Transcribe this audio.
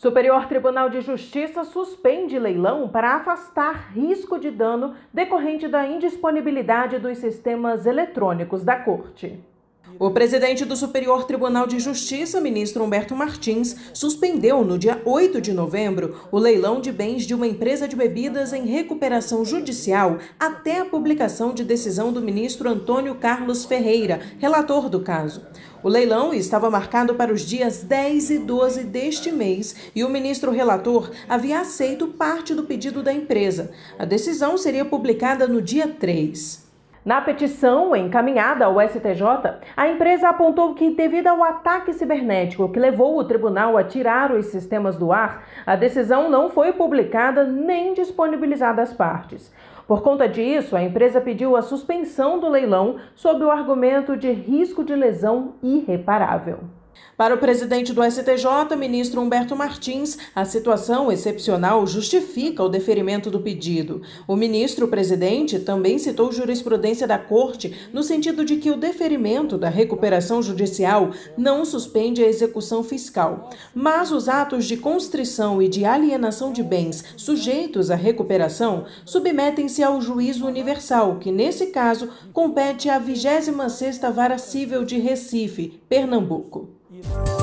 Superior Tribunal de Justiça suspende leilão para afastar risco de dano decorrente da indisponibilidade dos sistemas eletrônicos da Corte. O presidente do Superior Tribunal de Justiça, ministro Humberto Martins, suspendeu no dia 8 de novembro o leilão de bens de uma empresa de bebidas em recuperação judicial até a publicação de decisão do ministro Antônio Carlos Ferreira, relator do caso. O leilão estava marcado para os dias 10 e 12 deste mês e o ministro relator havia aceito parte do pedido da empresa. A decisão seria publicada no dia 3. Na petição encaminhada ao STJ, a empresa apontou que, devido ao ataque cibernético que levou o tribunal a tirar os sistemas do ar, a decisão não foi publicada nem disponibilizada às partes. Por conta disso, a empresa pediu a suspensão do leilão sob o argumento de risco de lesão irreparável. Para o presidente do STJ, ministro Humberto Martins, a situação excepcional justifica o deferimento do pedido. O ministro presidente também citou jurisprudência da Corte no sentido de que o deferimento da recuperação judicial não suspende a execução fiscal, mas os atos de constrição e de alienação de bens sujeitos à recuperação submetem-se ao juízo universal, que nesse caso compete à 26ª Vara Cível de Recife, Pernambuco. You know.